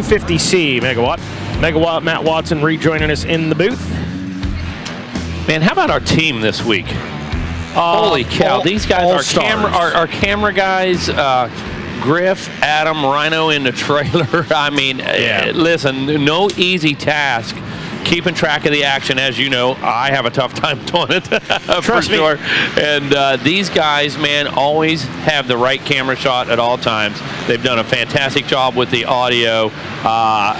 250C Megawatt. Megawatt Matt Watson rejoining us in the booth. Man, how about our team this week? Holy cow! all- These guys are camera, our, our camera guys. Uh, Griff, Adam, Rhino in the trailer. I mean, Yeah. uh, listen, no easy task. Keeping track of the action, as you know, I have a tough time doing it for Trust me. sure. And uh, these guys, man, always have the right camera shot at all times. They've done a fantastic job with the audio. Uh,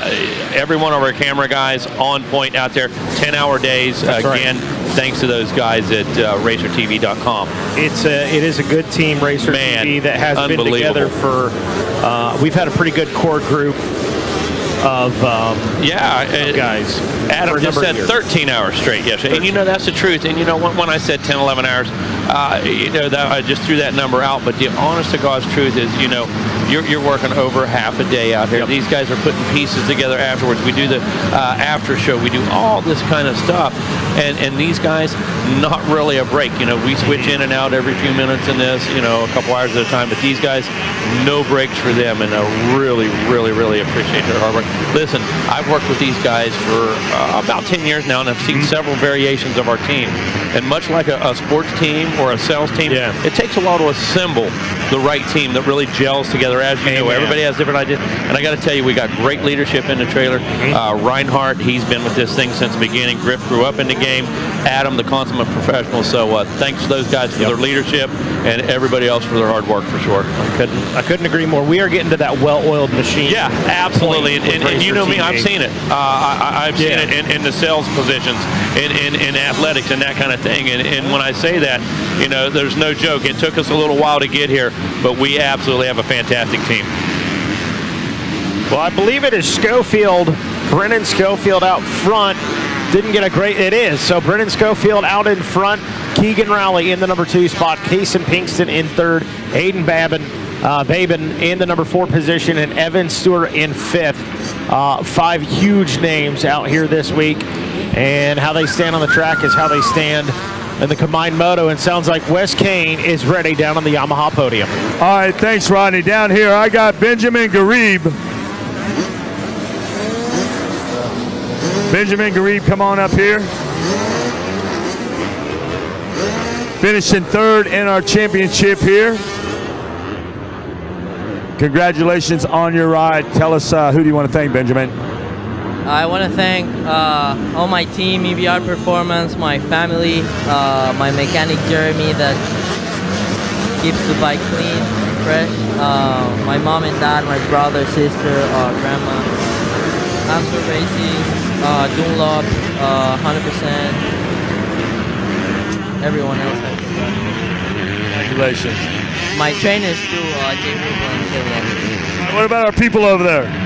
every one of our camera guys on point out there. 10-hour days That's right. again. Thanks to those guys at uh, RacerTV.com. It's a, it is a good team, Racer Man, TV, that has been together for. Uh, we've had a pretty good core group of um, Yeah, uh, guys. Adam just said years. 13 hours straight yesterday. And you know, that's the truth. And you know, when, when I said 10, 11 hours, uh, you know, that, I just threw that number out. But the honest to God's truth is, you know, you're, you're working over half a day out here. Yep. These guys are putting pieces together afterwards. We do the uh, after show. We do all this kind of stuff. And, and these guys, not really a break. You know, we switch in and out every few minutes in this, you know, a couple hours at a time. But these guys, no breaks for them. And I really, really, really appreciate their hard work. Listen, I've worked with these guys for uh, about 10 years now, and I've seen several variations of our team. And much like a, a sports team or a sales team, Yeah. it takes a while to assemble the right team that really gels together. As you know, everybody has different ideas. And I got to tell you, we got great leadership in the trailer. Uh, Reinhardt, he's been with this thing since the beginning. Griff grew up in the game. Adam, the consummate professional. So uh, thanks to those guys for Yep. their leadership and everybody else for their hard work for sure. I couldn't, I couldn't agree more. We are getting to that well-oiled machine. Yeah, absolutely. And, and, and you know me, I've seen it. Uh, I, I've Yeah. seen it in, in the sales positions, in, in, in athletics, and that kind of thing. And, and when I say that, you know, there's no joke. It took us a little while to get here, but we absolutely have a fantastic team. Well, I believe it is Schofield, Brennan Schofield out front. Didn't get a great, it is. So Brennan Schofield out in front. Keegan Rowley in the number two spot. Kason Pinkston in third. Aiden Babin, uh, Babin in the number four position. And Evan Stewart in fifth. Uh, five huge names out here this week. And how they stand on the track is how they stand in the combined moto. And sounds like Wes Kane is ready down on the Yamaha podium. All right, thanks, Rodney. Down here, I got Benjamin Garib. Benjamin Garib, come on up here. Finishing third in our championship here. Congratulations on your ride. Tell us uh, who do you want to thank, Benjamin? I want to thank uh, all my team, EBR Performance, my family, uh, my mechanic Jeremy that keeps the bike clean and fresh, uh, my mom and dad, my brother, sister, uh, grandma, Amstel Racing, uh, Dunlop, uh, 100%, everyone else. Congratulations. My trainers too, uh, Jay Rubel and Killian. What about our people over there?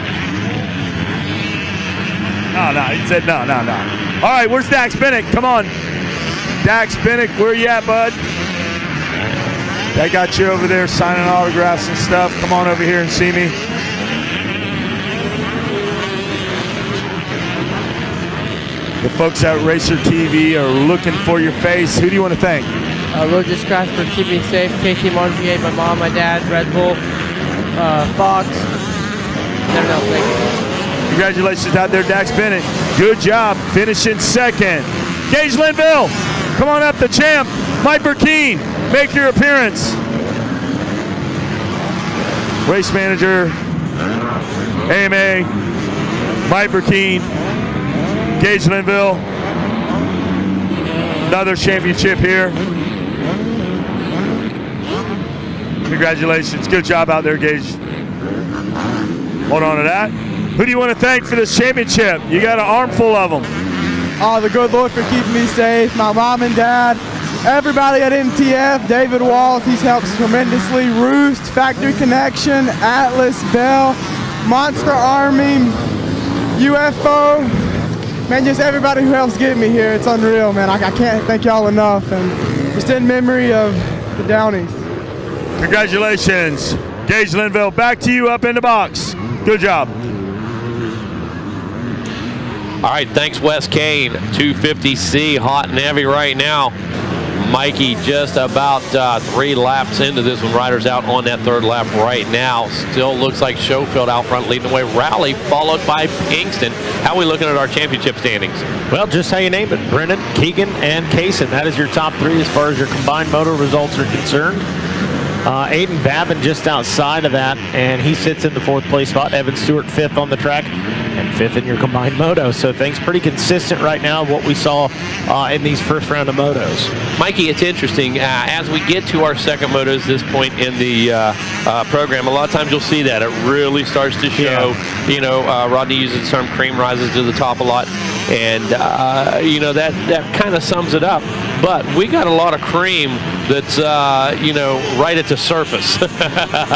No, no, he said no, no, no. All right, where's Dax Bennett? Come on. Dax Bennett, where you at, bud? They got you over there signing autographs and stuff. Come on over here and see me. The folks at Racer TV are looking for your face. Who do you want to thank? uh, Roger Scratch for keeping me safe, KT Montier, my mom, my dad, Red Bull, uh, Fox, everyone else. Thank you. Congratulations out there, Dax Bennett. Good job finishing second. Gage Linville, come on up, the champ. Mike Burkeen, make your appearance. Race manager, AMA, Mike Burkeen, Gage Linville. Another championship here. Congratulations. Good job out there, Gage. Hold on to that. Who do you want to thank for this championship? You got an armful of them. Oh, the good Lord for keeping me safe. My mom and dad, everybody at MTF, David Walls, he's helped tremendously. Roost, Factory Connection, Atlas, Bell, Monster Army, UFO. Man, just everybody who helps get me here. It's unreal, man. I, I can't thank y'all enough. And just in memory of the Downies. Congratulations. Gage Linville, back to you up in the box. Good job. All right, thanks, Wes Kane. 250C, hot and heavy right now. Mikey just about uh, three laps into this one. Riders out on that third lap right now. Still looks like Schofield out front leading the way. Rally followed by Pinkston. How are we looking at our championship standings? Well, just how you name it. Brennan, Keegan, and Kason. That is your top three as far as your combined motor results are concerned. Uh, Aiden Babin just outside of that, and he sits in the fourth place spot. Evan Stewart fifth on the track, and fifth in your combined moto. So things pretty consistent right now. What we saw uh, in these first round of motos. Mikey, it's interesting. Uh, as we get to our second motos this point in the uh, uh, program, a lot of times you'll see that it really starts to show. You know, uh, Rodney uses the term cream rises to the top a lot, and uh, you know that that kind of sums it up. But we got a lot of cream that's uh, you know right at the surface.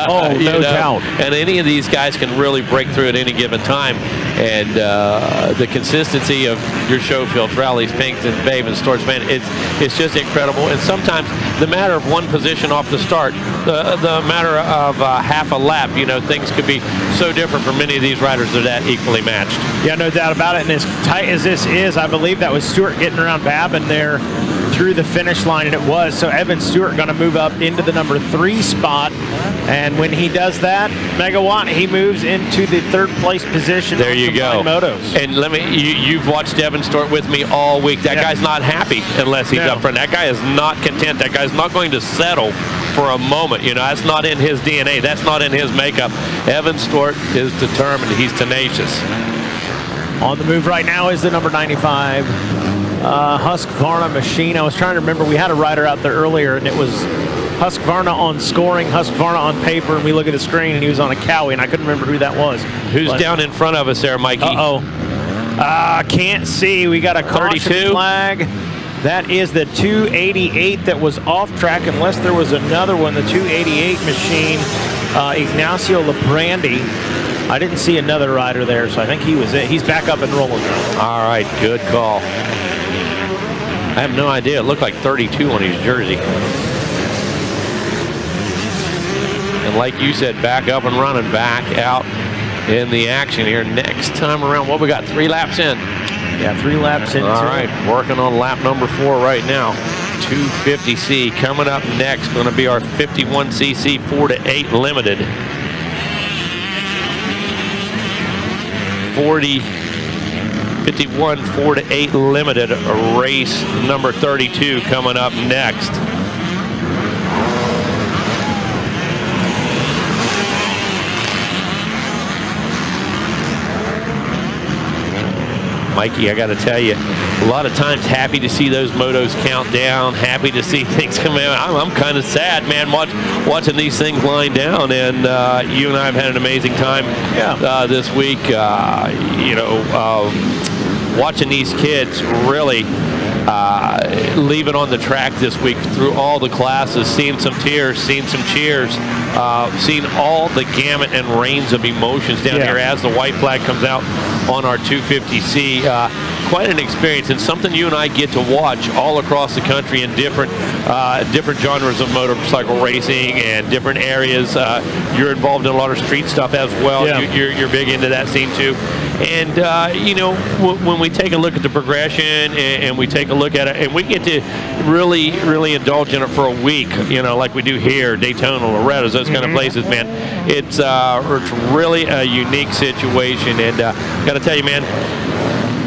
Oh, You no know? doubt. And any of these guys can really break through at any given time. And uh, the consistency of your Schofield rallies, Pinkston, Babe, and Storch, man, it's, it's just incredible. And sometimes the matter of one position off the start, the, the matter of uh, half a lap, you know, things could be so different for many of these riders that are that equally matched. Yeah, no doubt about it. And as tight as this is, I believe that was Stewart getting around Babin there through the finish line, and it was. So Evan Stewart going to move up into the number three spot. And when he does that, Megawatt, he moves into the third place position. There you go. Motos. And let me, you, you've watched Evan Stewart with me all week. That Yeah. guy's not happy unless he's No. up front. That guy is not content. That guy's not going to settle for a moment. You know, that's not in his DNA. That's not in his makeup. Evan Stewart is determined. He's tenacious. On the move right now is the number 95 uh, Husqvarna machine. I was trying to remember, we had a rider out there earlier, and it was Husqvarna on scoring, Husqvarna on paper, and we look at the screen, and he was on a Cowie, and I couldn't remember who that was. Who's But- down in front of us there, Mikey? Uh-oh. Uh, can't see. We got a caution 32? flag. That is the 288 that was off track, unless there was another one, the 288 machine, uh, Ignacio Labrandi. I didn't see another rider there, so I think he was it. He's back up and rolling. All right, good call. I have no idea. It looked like 32 on his jersey. And like you said, back up and running, back out in the action here. Next time around, what we got? Three laps in. Yeah, three laps into All right, working on lap number four right now. 250C coming up next. Going to be our 51cc 4 to 8 limited. 40, 51 4 to 8 limited race number 32 coming up next. Mikey, I got to tell you, a lot of times happy to see those motos count down, happy to see things come in. I'm, I'm kind of sad, man, watch, watching these things line down. And uh, you and I have had an amazing time Yeah. uh, this week. Uh, you know, uh, watching these kids really uh, leave it on the track this week through all the classes, seeing some tears, seeing some cheers, uh, seeing all the gamut and range of emotions down Yeah. here as the white flag comes out on our 250C. Uh, quite an experience and something you and I get to watch all across the country in different uh, different genres of motorcycle racing and different areas. Uh, you're involved in a lot of street stuff as well. Yeah. You- You're, you're big into that scene too. And, uh, you know, w- when we take a look at the progression and, and we take a look at it and we get to really, really indulge in it for a week, you know, like we do here, Daytona, Loretta's, those kind of places, man. It's, uh, it's really a unique situation. And uh, got to tell you, man,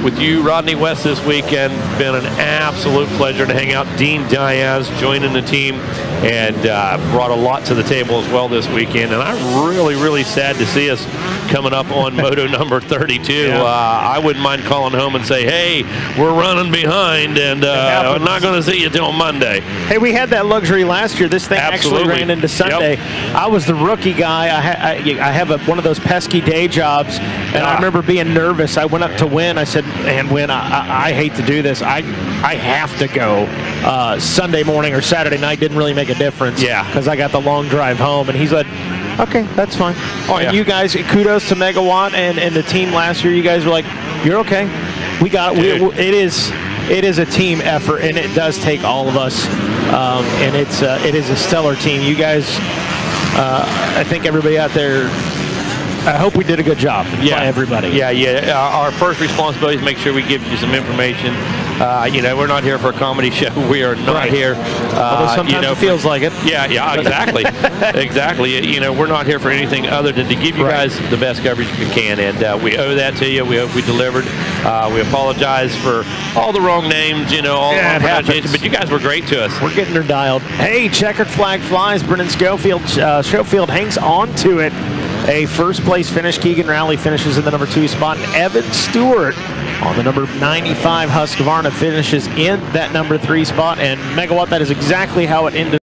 with you, Rodney West, this weekend. Been an absolute pleasure to hang out. Dean Diaz joining the team and uh, brought a lot to the table as well this weekend. And I'm really, really sad to see us coming up on Moto number 32. Yeah. Uh, I wouldn't mind calling home and say, hey, we're running behind and uh. I'm not going to see you till Monday. Hey, we had that luxury last year. This thing Absolutely. actually ran into Sunday. I was the rookie guy. I, ha- I, I have a, one of those pesky day jobs, and I Ah. remember being nervous. I went up to Win. I said, "Man, Win, I, I, I hate to do this. I I have to go uh, Sunday morning or Saturday night. Didn't really make a difference. Yeah. because I got the long drive home." And he's like, "Okay, that's fine." Oh, and yeah. you guys, kudos to Megawatt and, and the team last year. You guys were like, "You're okay. We got We, it is." it is a team effort, and it does take all of us. Um, and it's uh, it is a stellar team. You guys, uh, I think everybody out there. I hope we did a good job. by everybody. Yeah, yeah. Our our first responsibility is make sure we give you some information Uh, you know, we're not here for a comedy show. We are not Right. here. Although Uh, sometimes you know, it feels like it. yeah, yeah, exactly, exactly. You know, we're not here for anything other than to give you Right. guys the best coverage we can, and uh, we owe that to you. We hope we delivered. Uh, we apologize for all the wrong names, you know, all Yeah, the pronunciation, but you guys were great to us. We're getting her dialed. Hey, checkered flag flies. Brennan Schofield. Uh, Schofield hangs on to it. A first place finish. Keegan Rowley finishes in the number two spot. And Evan Stewart on the number 95 Husqvarna finishes in that number three spot. And Megawatt, that is exactly how it ended.